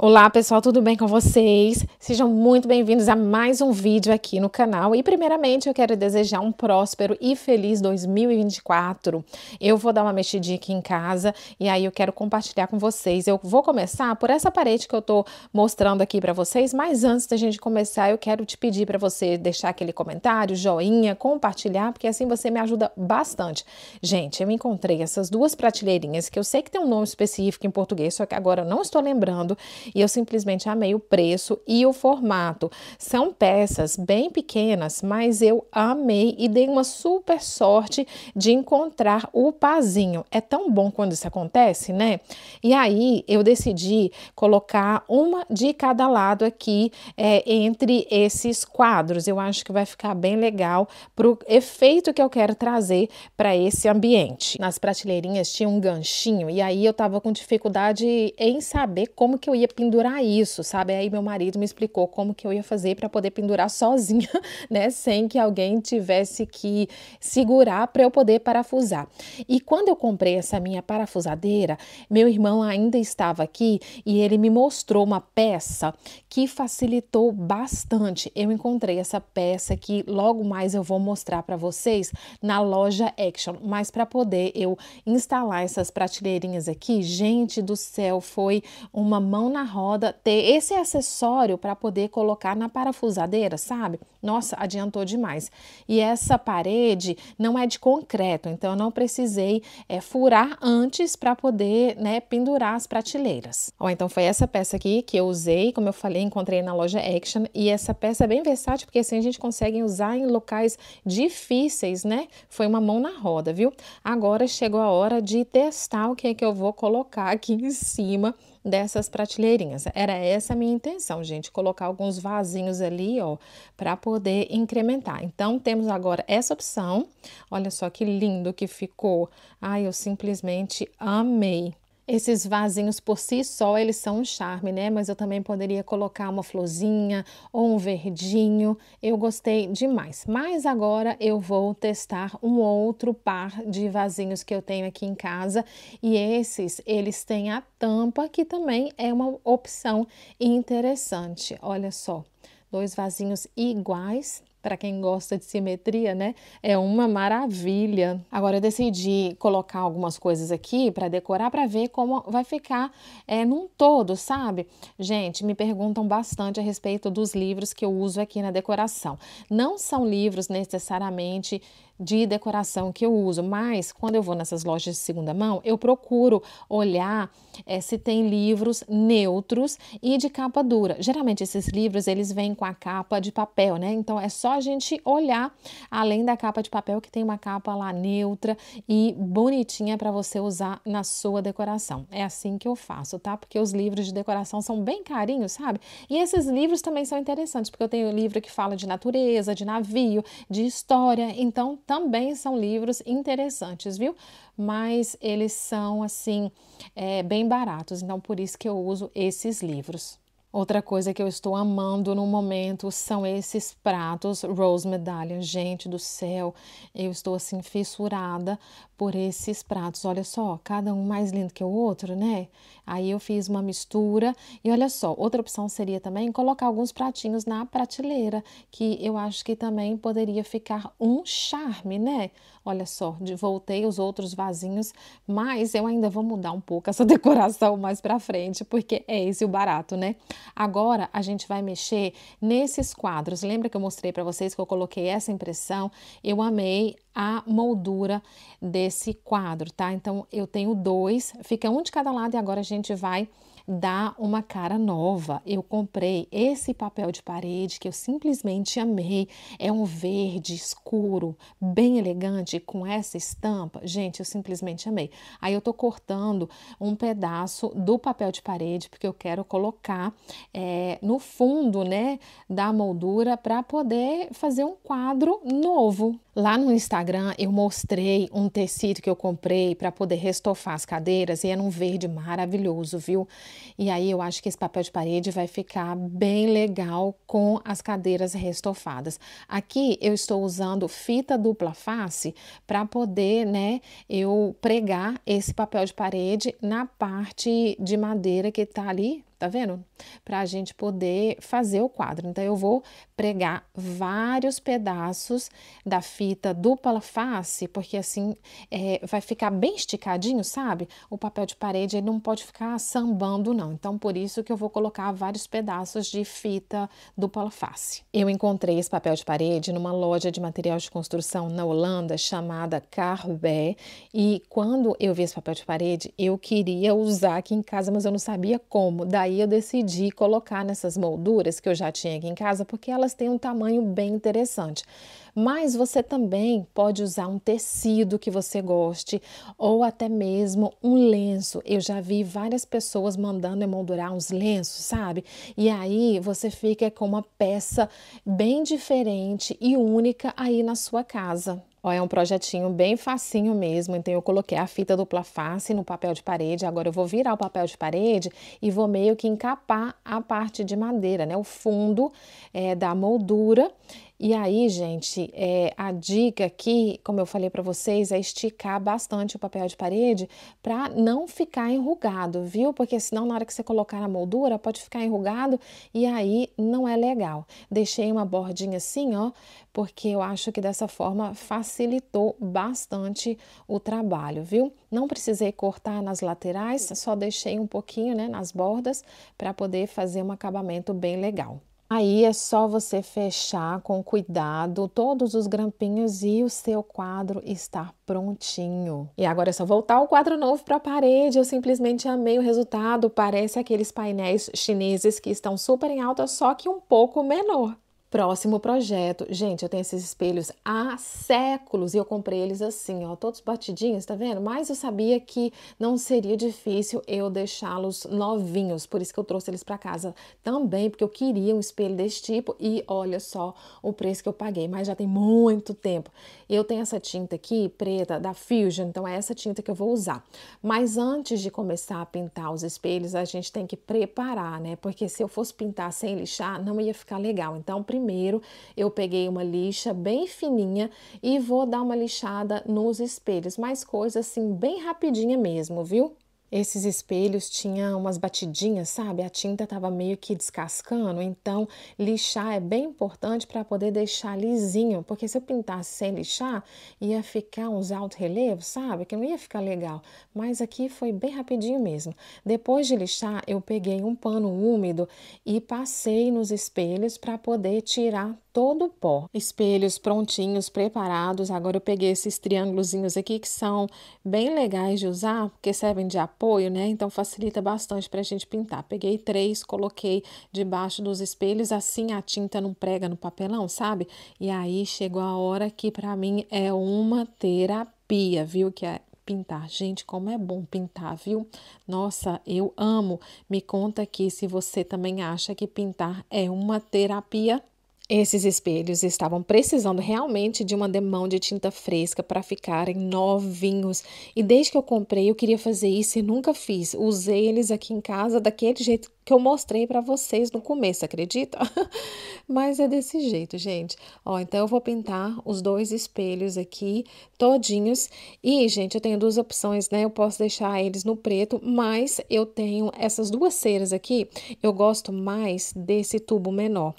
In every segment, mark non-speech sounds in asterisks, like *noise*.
Olá pessoal, tudo bem com vocês? Sejam muito bem-vindos a mais um vídeo aqui no canal e primeiramente eu quero desejar um próspero e feliz 2024. Eu vou dar uma mexidinha aqui em casa e aí eu quero compartilhar com vocês. Eu vou começar por essa parede que eu tô mostrando aqui para vocês, mas antes da gente começar eu quero te pedir para você deixar aquele comentário, joinha, compartilhar, porque assim você me ajuda bastante. Gente, eu encontrei essas duas prateleirinhas que eu sei que tem um nome específico em português, só que agora eu não estou lembrando e eu simplesmente amei o preço e o formato. São peças bem pequenas, mas eu amei e dei uma super sorte de encontrar o pazinho. É tão bom quando isso acontece, né? E aí eu decidi colocar uma de cada lado aqui é, entre esses quadros. Eu acho que vai ficar bem legal para o efeito que eu quero trazer para esse ambiente. Nas prateleirinhas tinha um ganchinho e aí eu tava com dificuldade em saber como que eu ia pendurar isso, sabe? Aí meu marido me explicou como que eu ia fazer para poder pendurar sozinha, *laughs* né, sem que alguém tivesse que segurar para eu poder parafusar. E quando eu comprei essa minha parafusadeira, meu irmão ainda estava aqui e ele me mostrou uma peça que facilitou bastante. Eu encontrei essa peça que logo mais eu vou mostrar para vocês na loja Action, mas para poder eu instalar essas prateleirinhas aqui, gente do céu, foi uma mão na roda ter esse acessório para poder colocar na parafusadeira, sabe? Nossa, adiantou demais. E essa parede não é de concreto, então eu não precisei é, furar antes para poder né, pendurar as prateleiras. Ó, então foi essa peça aqui que eu usei, como eu falei, encontrei na loja Action. E essa peça é bem versátil, porque assim a gente consegue usar em locais difíceis, né? Foi uma mão na roda, viu? Agora chegou a hora de testar o que é que eu vou colocar aqui em cima dessas prateleirinhas. Era essa a minha intenção, gente, colocar alguns vasinhos ali, ó, para poder incrementar. Então, temos agora essa opção. Olha só que lindo que ficou. Ai, eu simplesmente amei. Esses vasinhos por si só, eles são um charme, né? Mas eu também poderia colocar uma florzinha ou um verdinho. Eu gostei demais. Mas agora eu vou testar um outro par de vasinhos que eu tenho aqui em casa. E esses, eles têm a tampa, que também é uma opção interessante. Olha só, dois vasinhos iguais, para quem gosta de simetria, né? É uma maravilha. Agora eu decidi colocar algumas coisas aqui para decorar para ver como vai ficar é, num todo, sabe? Gente, me perguntam bastante a respeito dos livros que eu uso aqui na decoração. Não são livros necessariamente de decoração que eu uso, mas quando eu vou nessas lojas de segunda mão, eu procuro olhar é, se tem livros neutros e de capa dura. Geralmente esses livros eles vêm com a capa de papel, né? Então é só a gente olhar além da capa de papel que tem uma capa lá neutra e bonitinha para você usar na sua decoração. É assim que eu faço, tá? Porque os livros de decoração são bem carinhos, sabe? E esses livros também são interessantes, porque eu tenho livro que fala de natureza, de navio, de história, então também são livros interessantes, viu? Mas eles são, assim, é, bem baratos, então por isso que eu uso esses livros. Outra coisa que eu estou amando no momento são esses pratos Rose Medallion. Gente do céu, eu estou assim fissurada por esses pratos. Olha só, cada um mais lindo que o outro, né? Aí eu fiz uma mistura e olha só, outra opção seria também colocar alguns pratinhos na prateleira, que eu acho que também poderia ficar um charme, né? Olha só, voltei os outros vasinhos, mas eu ainda vou mudar um pouco essa *laughs* decoração mais para frente, porque é esse o barato, né? Agora a gente vai mexer nesses quadros. Lembra que eu mostrei para vocês que eu coloquei essa impressão? Eu amei a moldura desse quadro, tá? Então eu tenho dois, fica um de cada lado e agora a gente vai dá uma cara nova. Eu comprei esse papel de parede que eu simplesmente amei. É um verde escuro, bem elegante, com essa estampa. Gente, eu simplesmente amei. Aí eu tô cortando um pedaço do papel de parede, porque eu quero colocar é, no fundo, né, da moldura para poder fazer um quadro novo. Lá no Instagram eu mostrei um tecido que eu comprei para poder restofar as cadeiras e era um verde maravilhoso, viu? E aí eu acho que esse papel de parede vai ficar bem legal com as cadeiras restofadas. Aqui eu estou usando fita dupla face para poder, né, eu pregar esse papel de parede na parte de madeira que tá ali tá vendo? Para a gente poder fazer o quadro. Então, eu vou pregar vários pedaços da fita dupla face, porque assim é, vai ficar bem esticadinho, sabe? O papel de parede ele não pode ficar sambando, não. Então, por isso que eu vou colocar vários pedaços de fita dupla face. Eu encontrei esse papel de parede numa loja de material de construção na Holanda chamada Carbé e quando eu vi esse papel de parede, eu queria usar aqui em casa, mas eu não sabia como. Daí eu decidi colocar nessas molduras que eu já tinha aqui em casa, porque elas têm um tamanho bem interessante. Mas você também pode usar um tecido que você goste ou até mesmo um lenço. Eu já vi várias pessoas mandando emoldurar uns lenços, sabe? E aí você fica com uma peça bem diferente e única aí na sua casa. Ó, é um projetinho bem facinho mesmo, então eu coloquei a fita dupla face no papel de parede, agora eu vou virar o papel de parede e vou meio que encapar a parte de madeira, né, o fundo é, da moldura e aí, gente, é, a dica aqui, como eu falei para vocês, é esticar bastante o papel de parede para não ficar enrugado, viu? Porque senão na hora que você colocar na moldura pode ficar enrugado e aí não é legal. Deixei uma bordinha assim, ó, porque eu acho que dessa forma facilitou bastante o trabalho, viu? Não precisei cortar nas laterais, só deixei um pouquinho, né, nas bordas para poder fazer um acabamento bem legal. Aí é só você fechar com cuidado todos os grampinhos e o seu quadro está prontinho. E agora é só voltar o quadro novo para a parede. Eu simplesmente amei o resultado. Parece aqueles painéis chineses que estão super em alta, só que um pouco menor. Próximo projeto. Gente, eu tenho esses espelhos há séculos e eu comprei eles assim, ó, todos batidinhos, tá vendo? Mas eu sabia que não seria difícil eu deixá-los novinhos, por isso que eu trouxe eles para casa também, porque eu queria um espelho desse tipo e olha só o preço que eu paguei, mas já tem muito tempo. Eu tenho essa tinta aqui, preta, da Fusion, então é essa tinta que eu vou usar. Mas antes de começar a pintar os espelhos, a gente tem que preparar, né? Porque se eu fosse pintar sem lixar, não ia ficar legal. Então, primeiro primeiro eu peguei uma lixa bem fininha e vou dar uma lixada nos espelhos, mais coisa assim bem rapidinha mesmo, viu? Esses espelhos tinham umas batidinhas, sabe? A tinta estava meio que descascando, então lixar é bem importante para poder deixar lisinho, porque se eu pintasse sem lixar, ia ficar uns altos relevos, sabe? Que não ia ficar legal. Mas aqui foi bem rapidinho mesmo. Depois de lixar, eu peguei um pano úmido e passei nos espelhos para poder tirar todo o pó. Espelhos prontinhos, preparados. Agora eu peguei esses triângulozinhos aqui que são bem legais de usar, porque servem de apoio, né? Então facilita bastante para a gente pintar. Peguei três, coloquei debaixo dos espelhos, assim a tinta não prega no papelão, sabe? E aí chegou a hora que para mim é uma terapia, viu? Que é pintar. Gente, como é bom pintar, viu? Nossa, eu amo. Me conta aqui se você também acha que pintar é uma terapia. Esses espelhos estavam precisando realmente de uma demão de tinta fresca para ficarem novinhos. E desde que eu comprei, eu queria fazer isso e nunca fiz. Usei eles aqui em casa daquele jeito que eu mostrei para vocês no começo, acredita? *laughs* Mas é desse jeito, gente. Ó, então eu vou pintar os dois espelhos aqui todinhos. E, gente, eu tenho duas opções, né? Eu posso deixar eles no preto, mas eu tenho essas duas ceras aqui. Eu gosto mais desse tubo menor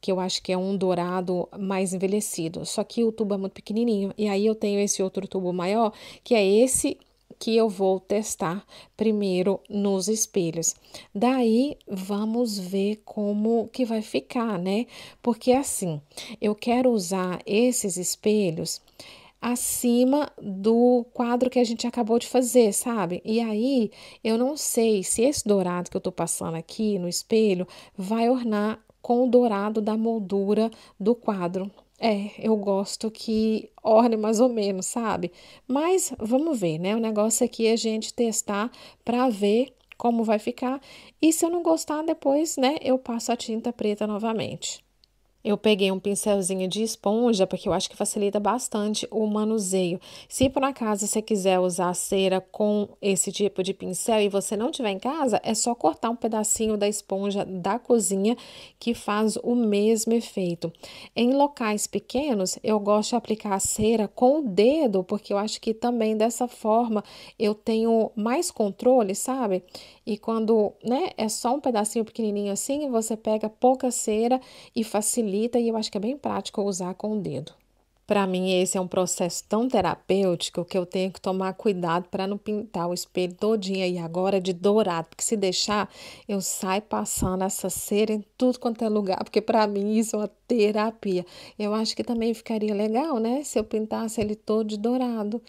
que eu acho que é um dourado mais envelhecido. Só que o tubo é muito pequenininho. E aí eu tenho esse outro tubo maior, que é esse que eu vou testar primeiro nos espelhos. Daí vamos ver como que vai ficar, né? Porque assim, eu quero usar esses espelhos acima do quadro que a gente acabou de fazer, sabe? E aí eu não sei se esse dourado que eu tô passando aqui no espelho vai ornar com o dourado da moldura do quadro. É, eu gosto que orne mais ou menos, sabe? Mas vamos ver, né? O negócio aqui é a gente testar para ver como vai ficar. E se eu não gostar, depois, né, eu passo a tinta preta novamente. Eu peguei um pincelzinho de esponja, porque eu acho que facilita bastante o manuseio. Se por acaso você quiser usar cera com esse tipo de pincel e você não tiver em casa, é só cortar um pedacinho da esponja da cozinha que faz o mesmo efeito. Em locais pequenos, eu gosto de aplicar a cera com o dedo, porque eu acho que também dessa forma eu tenho mais controle, sabe? E quando, né, é só um pedacinho pequenininho assim, você pega pouca cera e facilita, e eu acho que é bem prático usar com o dedo. Para mim, esse é um processo tão terapêutico que eu tenho que tomar cuidado para não pintar o espelho todinho aí agora de dourado, porque se deixar, eu saio passando essa cera em tudo quanto é lugar, porque para mim isso é uma terapia. Eu acho que também ficaria legal, né, se eu pintasse ele todo de dourado.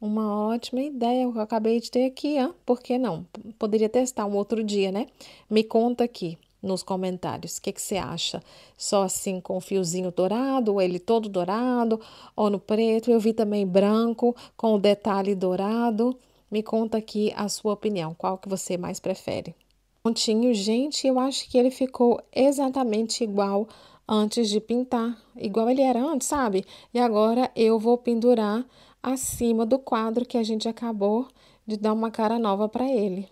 Uma ótima ideia que eu acabei de ter aqui, hein? por que não? Poderia testar um outro dia, né? Me conta aqui nos comentários o que, que você acha. Só assim com fiozinho dourado, ou ele todo dourado, ou no preto. Eu vi também branco com o detalhe dourado. Me conta aqui a sua opinião, qual que você mais prefere. Pontinho, gente, eu acho que ele ficou exatamente igual antes de pintar, igual ele era antes, sabe? E agora eu vou pendurar acima do quadro que a gente acabou de dar uma cara nova para ele.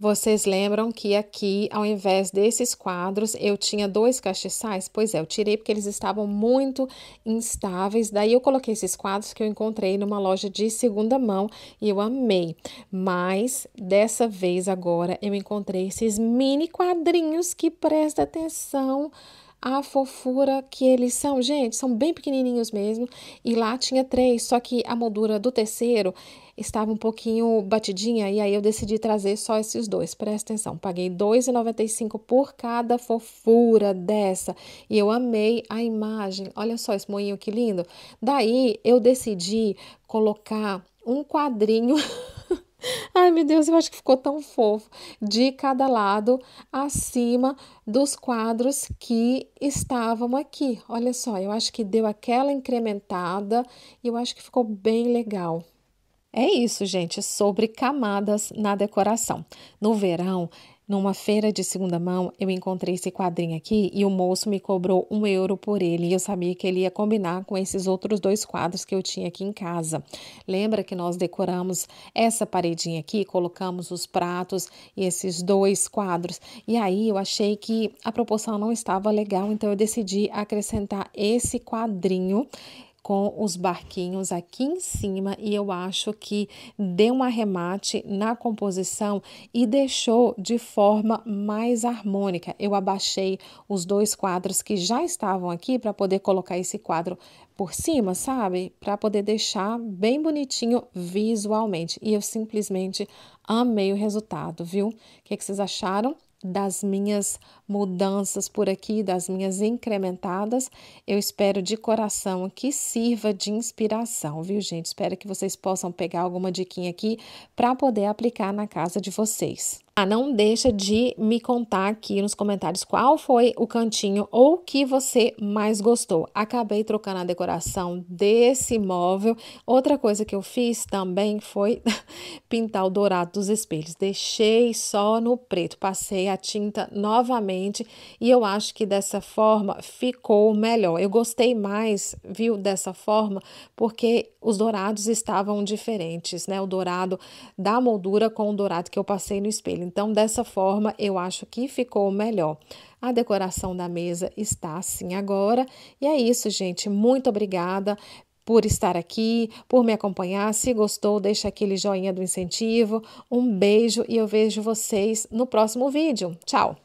Vocês lembram que aqui, ao invés desses quadros, eu tinha dois castiçais? Pois é, eu tirei porque eles estavam muito instáveis. Daí eu coloquei esses quadros que eu encontrei numa loja de segunda mão e eu amei. Mas dessa vez agora eu encontrei esses mini quadrinhos que presta atenção a fofura que eles são. Gente, são bem pequenininhos mesmo. E lá tinha três, só que a moldura do terceiro estava um pouquinho batidinha e aí eu decidi trazer só esses dois. Presta atenção, paguei R$ 2,95 por cada fofura dessa e eu amei a imagem. Olha só esse moinho que lindo. Daí eu decidi colocar um quadrinho *laughs* Ai, meu Deus, eu acho que ficou tão fofo. De cada lado, acima dos quadros que estavam aqui. Olha só, eu acho que deu aquela incrementada e eu acho que ficou bem legal. É isso, gente, sobre camadas na decoração. No verão, numa feira de segunda mão, eu encontrei esse quadrinho aqui e o moço me cobrou um euro por ele. E eu sabia que ele ia combinar com esses outros dois quadros que eu tinha aqui em casa. Lembra que nós decoramos essa paredinha aqui, colocamos os pratos e esses dois quadros. E aí eu achei que a proporção não estava legal, então eu decidi acrescentar esse quadrinho com os barquinhos aqui em cima e eu acho que deu um arremate na composição e deixou de forma mais harmônica. Eu abaixei os dois quadros que já estavam aqui para poder colocar esse quadro por cima, sabe? Para poder deixar bem bonitinho visualmente. E eu simplesmente amei o resultado, viu? O que, que vocês acharam? Das minhas mudanças por aqui, das minhas incrementadas. Eu espero de coração que sirva de inspiração, viu, gente? Espero que vocês possam pegar alguma diquinha aqui para poder aplicar na casa de vocês. Ah, não deixa de me contar aqui nos comentários qual foi o cantinho ou que você mais gostou. Acabei trocando a decoração desse móvel. Outra coisa que eu fiz também foi *laughs* pintar o dourado dos espelhos. Deixei só no preto, passei a tinta novamente e eu acho que dessa forma ficou melhor. Eu gostei mais, viu, dessa forma, porque os dourados estavam diferentes, né? O dourado da moldura com o dourado que eu passei no espelho. Então, dessa forma, eu acho que ficou melhor. A decoração da mesa está assim agora. E é isso, gente. Muito obrigada por estar aqui, por me acompanhar. Se gostou, deixa aquele joinha do incentivo. Um beijo e eu vejo vocês no próximo vídeo. Tchau!